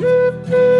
Música